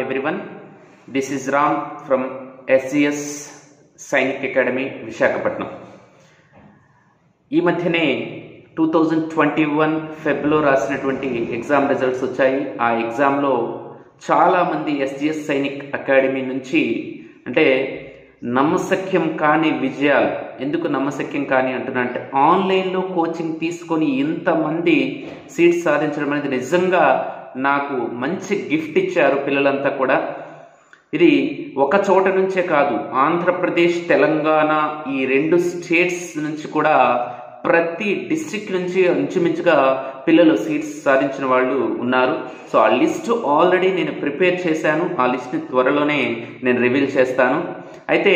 everyone. This is Ram from SGS Sainik academy Visakhapatnam ఈ మధ్యనే two thousand twenty one ఫెబ్లో రాసినటువంటి exam results వచ్చాయి ఆ ఎగ్జామ్లో చాలామంది ఎస్జిఎస్ సైనిక్ అకాడమీ నుంచి అంటే నమ్మశక్యం కాని విజయాలు ఎందుకు నమ్మశక్యం కాని అంటున్నా అంటే ఆన్లైన్లో కోచింగ్ తీసుకొని ఇంతమంది సీట్స్ సాధించడం అనేది నిజంగా నాకు మంచి గిఫ్ట్ ఇచ్చారు పిల్లలంతా కూడా. ఇది ఒక చోట నుంచే కాదు ఆంధ్రప్రదేశ్ తెలంగాణ ఈ రెండు స్టేట్స్ నుంచి కూడా ప్రతి డిస్ట్రిక్ట్ నుంచి ఇంచుమించుగా పిల్లలు సీట్స్ సాధించిన వాళ్ళు ఉన్నారు. సో ఆ లిస్ట్ ఆల్రెడీ నేను ప్రిపేర్ చేశాను. ఆ లిస్ట్ని త్వరలోనే నేను రివీల్ చేస్తాను. అయితే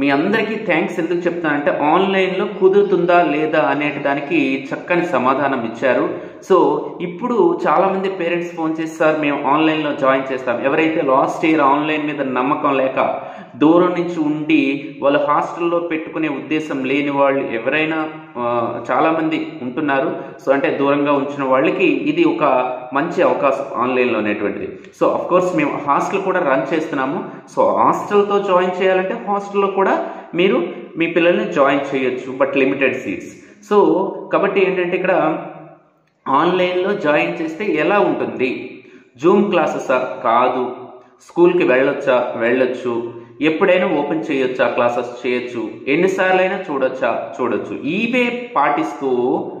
మీ అందరికీ థ్యాంక్స్ ఎందుకు చెప్తానంటే ఆన్లైన్లో కుదురుతుందా లేదా అనేటి దానికి చక్కని సమాధానం ఇచ్చారు. సో ఇప్పుడు చాలామంది పేరెంట్స్ ఫోన్ చేసి సార్ మేము ఆన్లైన్లో జాయిన్ చేస్తాం. ఎవరైతే లాస్ట్ ఇయర్ ఆన్లైన్ మీద నమ్మకం లేక దూరం నుంచి ఉండి వాళ్ళు హాస్టల్లో పెట్టుకునే ఉద్దేశం లేని వాళ్ళు ఎవరైనా చాలామంది ఉంటున్నారు. సో అంటే దూరంగా ఉంచిన వాళ్ళకి ఇది ఒక మంచి అవకాశం ఆన్లైన్లో అనేటువంటిది. సో అఫ్ కోర్స్ మేము హాస్టల్ కూడా రన్ చేస్తున్నాము. సో హాస్టల్తో జాయిన్ చేయాలంటే హాస్టల్లో కూడా మీరు మీ పిల్లల్ని జాయిన్ చేయొచ్చు బట్ లిమిటెడ్ సీట్స్. సో కాబట్టి ఏంటంటే ఇక్కడ ఆన్లైన్లో జాయిన్ చేస్తే ఎలా ఉంటుంది? జూమ్ క్లాసెసా? కాదు. స్కూల్కి వెళ్ళొచ్చా? వెళ్ళొచ్చు. ఎప్పుడైనా ఓపెన్ చేయొచ్చా? క్లాసెస్ చేయొచ్చు. ఎన్నిసార్లు అయినా చూడొచ్చా? చూడొచ్చు. ఈవే పాటిస్తూ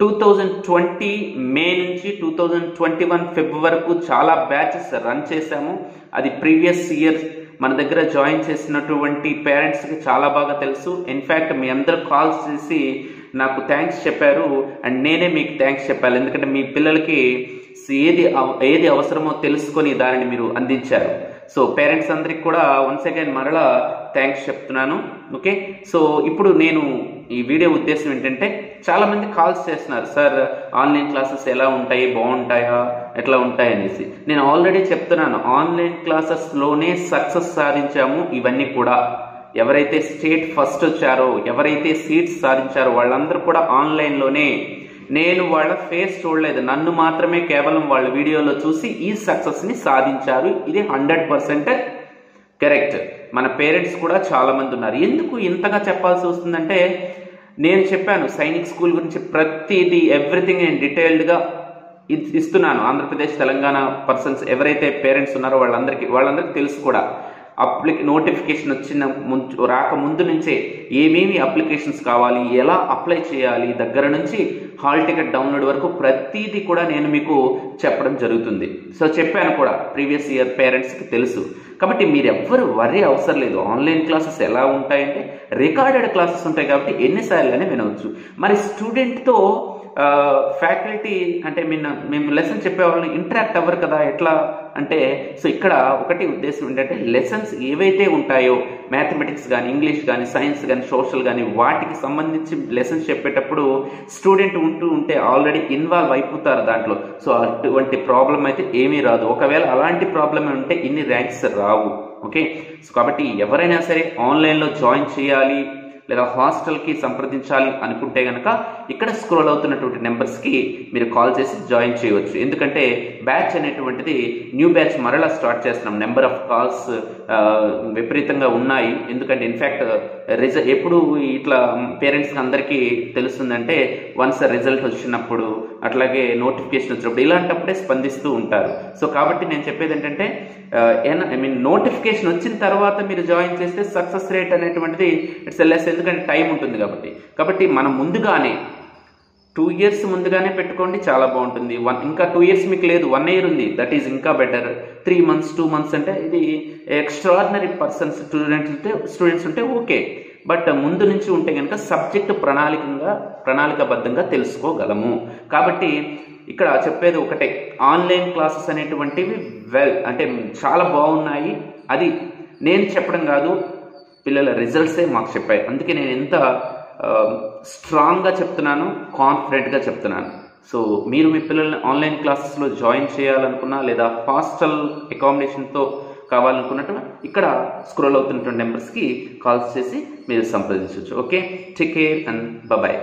టూ థౌజండ్ ట్వంటీ మే నుంచి two thousand twenty one February వరకు చాలా బ్యాచెస్ రన్ చేశాము. అది ప్రీవియస్ ఇయర్ మన దగ్గర జాయిన్ చేసినటువంటి పేరెంట్స్కి చాలా బాగా తెలుసు. ఇన్ఫ్యాక్ట్ మీ అందరు కాల్స్ చేసి నాకు థ్యాంక్స్ చెప్పారు. అండ్ నేనే మీకు థ్యాంక్స్ చెప్పాలి. ఎందుకంటే మీ పిల్లలకి ఏది ఏది అవసరమో తెలుసుకొని దానిని మీరు అందించారు. సో పేరెంట్స్ అందరికి కూడా వన్స్ అగైన్ మరలా థ్యాంక్స్ చెప్తున్నాను. ఓకే? సో ఇప్పుడు నేను ఈ వీడియో ఉద్దేశం ఏంటంటే చాలామంది కాల్స్ చేస్తున్నారు. సార్ ఆన్లైన్ క్లాసెస్ ఎలా ఉంటాయి? బాగుంటాయా? ఎట్లా ఉంటాయి? అనేసి. నేను ఆల్రెడీ చెప్తున్నాను. ఆన్లైన్ క్లాసెస్లోనే సక్సెస్ సాధించాము. ఇవన్నీ కూడా ఎవరైతే స్టేట్ ఫస్ట్ వచ్చారో ఎవరైతే సీట్స్ సాధించారో వాళ్ళందరూ కూడా ఆన్లైన్లోనే నేను వాళ్ళ ఫేస్ చూడలేదు. నన్ను మాత్రమే కేవలం వాళ్ళ వీడియోలో చూసి ఈ సక్సెస్ని సాధించారు. ఇది హండ్రెడ్ పర్సెంట్ కరెక్ట్ మన పేరెంట్స్ కూడా చాలామంది ఉన్నారు. ఎందుకు ఇంతగా చెప్పాల్సి వస్తుందంటే నేను చెప్పాను సైనిక్ స్కూల్ గురించి ప్రతిదీ ఎవ్రీథింగ్ నేను డీటెయిల్డ్గా ఇస్తున్నాను. ఆంధ్రప్రదేశ్ తెలంగాణ పర్సన్స్ ఎవరైతే పేరెంట్స్ ఉన్నారో వాళ్ళందరికీ వాళ్ళందరికీ తెలుసు కూడా. అప్లిక్ నోటిఫికేషన్ వచ్చిన ముందు రాక ముందు నుంచే ఏమేమి అప్లికేషన్స్ కావాలి ఎలా అప్లై చేయాలి దగ్గర నుంచి హాల్ టికెట్ డౌన్లోడ్ వరకు ప్రతిదీ కూడా నేను మీకు చెప్పడం జరుగుతుంది. సో చెప్పాను కూడా ప్రీవియస్ ఇయర్ పేరెంట్స్కి తెలుసు. కాబట్టి మీరు ఎవ్వరు అవసరం లేదు. ఆన్లైన్ క్లాసెస్ ఎలా ఉంటాయంటే రికార్డెడ్ క్లాసెస్ ఉంటాయి కాబట్టి ఎన్నిసార్లు వినవచ్చు. మరి స్టూడెంట్తో ఫ్యాకల్టీ అంటే మిన్న మేము లెసన్ చెప్పేవాళ్ళని ఇంటరాక్ట్ అవ్వరు కదా ఎట్లా అంటే సో ఇక్కడ ఒకటి ఉద్దేశం ఏంటంటే లెసన్స్ ఏవైతే ఉంటాయో మ్యాథమెటిక్స్ కానీ ఇంగ్లీష్ కానీ సైన్స్ కానీ సోషల్ కానీ వాటికి సంబంధించి లెసన్స్ చెప్పేటప్పుడు స్టూడెంట్ ఉంటూ ఉంటే ఆల్రెడీ ఇన్వాల్వ్ అయిపోతారు దాంట్లో. సో అటువంటి ప్రాబ్లం అయితే ఏమీ రాదు. ఒకవేళ అలాంటి ప్రాబ్లం ఉంటే ఇన్ని ర్యాంక్స్ రావు. ఓకే సో కాబట్టి ఎవరైనా సరే ఆన్లైన్లో జాయిన్ చేయాలి లేదా హాస్టల్కి సంప్రదించాలి అనుకుంటే కనుక ఇక్కడ స్క్రోల్ అవుతున్నటువంటి నెంబర్స్కి మీరు కాల్ చేసి జాయిన్ చేయవచ్చు. ఎందుకంటే బ్యాచ్ అనేటువంటిది న్యూ బ్యాచ్ మరలా స్టార్ట్ చేస్తున్నాం. నెంబర్ ఆఫ్ కాల్స్ విపరీతంగా ఉన్నాయి. ఎందుకంటే ఇన్ఫ్యాక్ట్ రిజ ఎప్పుడు ఇట్లా పేరెంట్స్కి అందరికీ తెలుస్తుందంటే వన్స్ రిజల్ట్ వచ్చినప్పుడు అట్లాగే నోటిఫికేషన్ వచ్చినప్పుడు ఇలాంటప్పుడే స్పందిస్తూ ఉంటారు. సో కాబట్టి నేను చెప్పేది ఏంటంటే ఐ మీన్ నోటిఫికేషన్ వచ్చిన తర్వాత మీరు జాయిన్ చేస్తే సక్సెస్ రేట్ అనేటువంటిది ఇట్స్ లెస్ ఎందుకంటే టైం ఉంటుంది కాబట్టి. కాబట్టి మనం ముందుగానే టూ ఇయర్స్ ముందుగానే పెట్టుకోండి చాలా బాగుంటుంది. వన్ ఇంకా టూ ఇయర్స్ మీకు లేదు వన్ ఇయర్ ఉంది. దట్ ఈజ్ ఇంకా better. Three months two months అంటే ఇది ఎక్స్ట్రాడినరీ పర్సన్స్ స్టూడెంట్స్ ఉంటే స్టూడెంట్స్ ఉంటే ఓకే. బట్ ముందు నుంచి ఉంటే కనుక సబ్జెక్ట్ ప్రణాళికంగా ప్రణాళికబద్ధంగా తెలుసుకోగలము. కాబట్టి ఇక్కడ చెప్పేది ఒకటే. ఆన్లైన్ క్లాసెస్ అనేటువంటివి వెల్ అంటే చాలా బాగున్నాయి. అది నేను చెప్పడం కాదు పిల్లల రిజల్ట్సే మాకు చెప్పాయి. అందుకే నేను ఎంత స్ట్రాంగ్గా చెప్తున్నాను కాన్ఫిడెంట్గా చెప్తున్నాను. సో మీరు మీ పిల్లల్ని ఆన్లైన్ క్లాసెస్లో జాయిన్ చేయాలనుకున్నా లేదా హాస్టల్ అకామిడేషన్తో కావాలనుకున్నట్టు ఇక్కడ స్క్రోల్ అవుతున్నటువంటి నెంబర్స్కి కాల్స్ చేసి మీరు సంప్రదించవచ్చు. Okay take care and bye